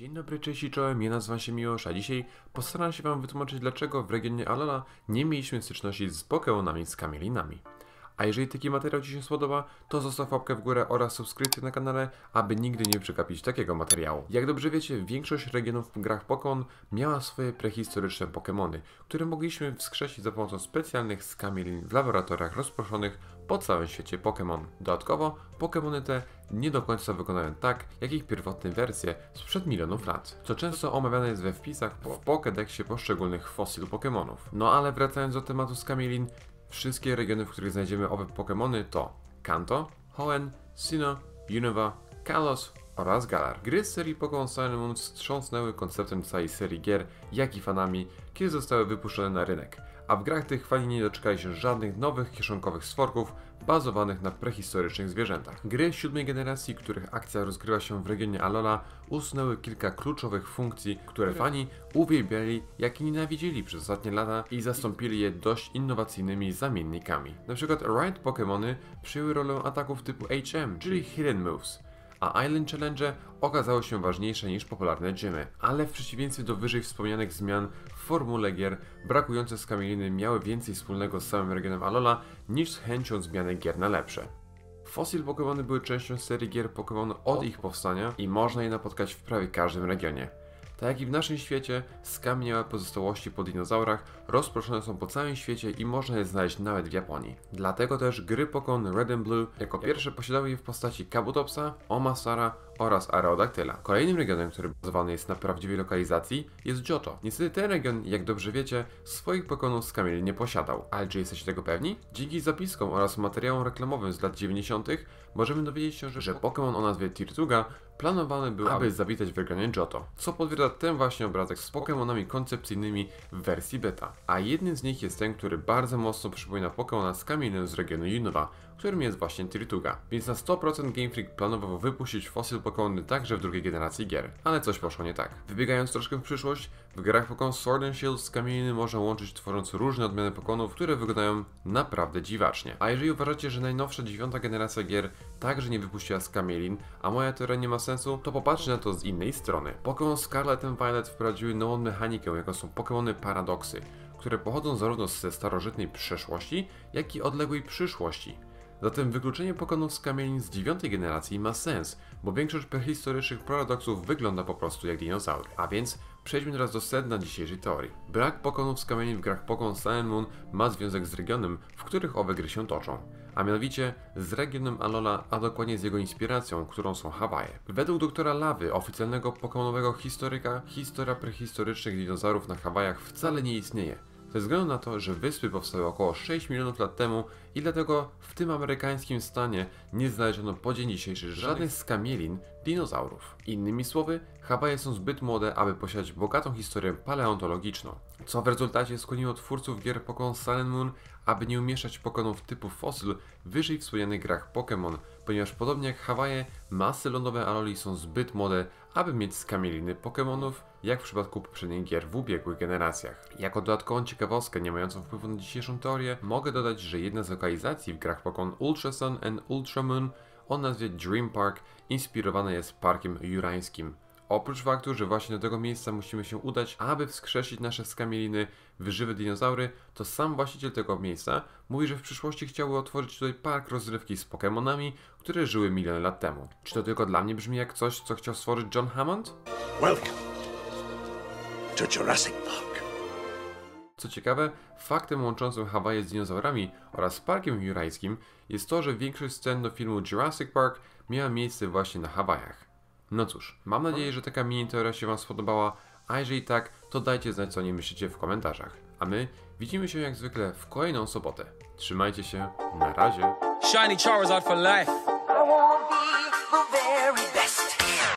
Dzień dobry, cześć i czołem, ja nazywam się Miłosz, a dzisiaj postaram się Wam wytłumaczyć, dlaczego w regionie Alola nie mieliśmy styczności z Pokémonami z kamielinami. A jeżeli taki materiał Ci się spodoba, to zostaw łapkę w górę oraz subskrypcję na kanale, aby nigdy nie przegapić takiego materiału. Jak dobrze wiecie, większość regionów w grach Pokémon miała swoje prehistoryczne Pokémony, które mogliśmy wskrzesić za pomocą specjalnych skamielin w laboratoriach rozproszonych po całym świecie Pokémon. Dodatkowo, Pokémony te nie do końca wykonają tak, jak ich pierwotne wersje sprzed milionów lat, co często omawiane jest we wpisach w Pokédexie poszczególnych fosil Pokémonów. No ale wracając do tematu skamielin, Wszystkie regiony, w których znajdziemy owe Pokémony to Kanto, Hoenn, Sinnoh, Unova, Kalos oraz Galar. Gry z serii Pokémon Sun Moon wstrząsnęły konceptem całej serii gier, jak i fanami, kiedy zostały wypuszczone na rynek a w grach tych fani nie doczekali się żadnych nowych kieszonkowych stworków bazowanych na prehistorycznych zwierzętach. Gry siódmej generacji, których akcja rozgrywa się w regionie Alola, usunęły kilka kluczowych funkcji, które fani uwielbiali, jak i nienawidzili przez ostatnie lata i zastąpili je dość innowacyjnymi zamiennikami. Na przykład Ride Pokémony przyjęły rolę ataków typu HM, czyli Hidden Moves, a Island Challenge okazały się ważniejsze niż popularne gymy. Ale w przeciwieństwie do wyżej wspomnianych zmian w formule gier, brakujące skamieliny miały więcej wspólnego z samym regionem Alola niż z chęcią zmiany gier na lepsze. Fossil Pokémony były częścią serii gier Pokémon od ich powstania i można je napotkać w prawie każdym regionie. Tak jak i w naszym świecie, skamieniałe pozostałości po dinozaurach rozproszone są po całym świecie i można je znaleźć nawet w Japonii. Dlatego też gry Pokémon Red and Blue jako pierwsze posiadały je w postaci Kabutopsa, Omasara oraz Aerodactyla. Kolejnym regionem, który bazowany jest na prawdziwej lokalizacji jest Johto. Niestety ten region, jak dobrze wiecie, swoich Pokémonów z nie posiadał. Ale czy jesteście tego pewni? Dzięki zapiskom oraz materiałom reklamowym z lat 90. możemy dowiedzieć się, że, że Pokémon o nazwie Tirtuga planowany był, aby zawitać w regionie Johto, co potwierdza ten właśnie obrazek z Pokémonami koncepcyjnymi w wersji beta. A jednym z nich jest ten, który bardzo mocno przypomina Pokémona z kamieniem z regionu Unova, którym jest właśnie Tirtuga. Więc na 100% Game Freak planował wypuścić Fossil Pokémony także w drugiej generacji gier, ale coś poszło nie tak. Wybiegając troszkę w przyszłość, w grach Pokémon Sword and Shield z kamieniny można łączyć tworząc różne odmiany Pokémonów, które wyglądają naprawdę dziwacznie. A jeżeli uważacie, że najnowsza dziewiąta generacja gier także nie wypuściła skamielin, a moja teoria nie ma sensu, to popatrzcie na to z innej strony. Pokémon Scarlet and Violet wprowadziły nową mechanikę, jaką są Pokémony Paradoksy, które pochodzą zarówno ze starożytnej przeszłości, jak i odległej przyszłości. Zatem wykluczenie pokonów z kamieni z dziewiątej generacji ma sens, bo większość prehistorycznych paradoksów wygląda po prostu jak dinozaury. A więc przejdźmy teraz do sedna dzisiejszej teorii. Brak pokonów z kamieni w grach Pokémon Sun Moon ma związek z regionem, w których owe gry się toczą a mianowicie z regionem Alola, a dokładnie z jego inspiracją, którą są Hawaje. Według doktora Lawy, oficjalnego pokonowego historyka, historia prehistorycznych dinozaurów na Hawajach wcale nie istnieje ze względu na to, że wyspy powstały około 6 milionów lat temu i dlatego w tym amerykańskim stanie nie znaleziono po dzień dzisiejszy żadnych skamielin dinozaurów. Innymi słowy, Hawaje są zbyt młode, aby posiadać bogatą historię paleontologiczną, co w rezultacie skłoniło twórców gier Pokémon Sun Moon, aby nie umieszczać Pokémonów typu fosil wyżej wspomnianych grach Pokémon, ponieważ podobnie jak Hawaje, masy lądowe Aloli są zbyt młode, aby mieć skamieliny Pokémonów, jak w przypadku poprzednich gier w ubiegłych generacjach. Jako dodatkową ciekawostkę, nie mającą wpływu na dzisiejszą teorię, mogę dodać, że jedna z lokalizacji w grach Pokémon Ultra Sun and Ultra Moon o nazwie Dream Park inspirowana jest parkiem jurańskim. Oprócz faktu, że właśnie do tego miejsca musimy się udać, aby wskrzesić nasze skamieliny wyżywe dinozaury, to sam właściciel tego miejsca mówi, że w przyszłości chciałby otworzyć tutaj park rozrywki z Pokémonami, które żyły miliony lat temu. Czy to tylko dla mnie brzmi jak coś, co chciał stworzyć John Hammond? Welcome to Jurassic Park. Co ciekawe, faktem łączącym Hawaje z dinozaurami oraz parkiem jurajskim jest to, że większość scen do filmu Jurassic Park miała miejsce właśnie na Hawajach. No cóż, mam nadzieję, że taka mini teoria się Wam spodobała, a jeżeli tak, to dajcie znać co nie myślicie w komentarzach. A my widzimy się jak zwykle w kolejną sobotę. Trzymajcie się, na razie. Shiny Charizard for life.